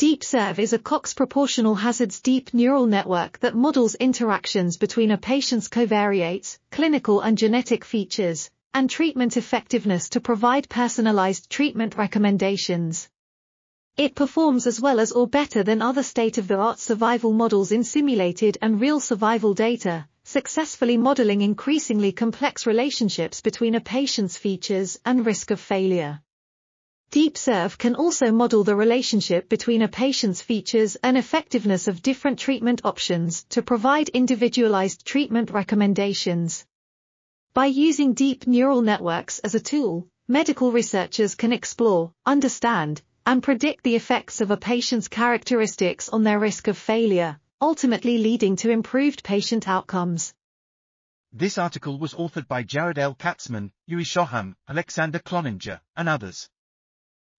DeepSurv is a Cox proportional hazards deep neural network that models interactions between a patient's covariates, clinical and genetic features, and treatment effectiveness to provide personalized treatment recommendations. It performs as well as or better than other state-of-the-art survival models in simulated and real survival data, successfully modeling increasingly complex relationships between a patient's features and risk of failure. DeepSurv can also model the relationship between a patient's features and effectiveness of different treatment options to provide individualized treatment recommendations. By using deep neural networks as a tool, medical researchers can explore, understand, and predict the effects of a patient's characteristics on their risk of failure, ultimately leading to improved patient outcomes. This article was authored by Jared L. Katzman, Uri Shaham, Alexander Cloninger, and others.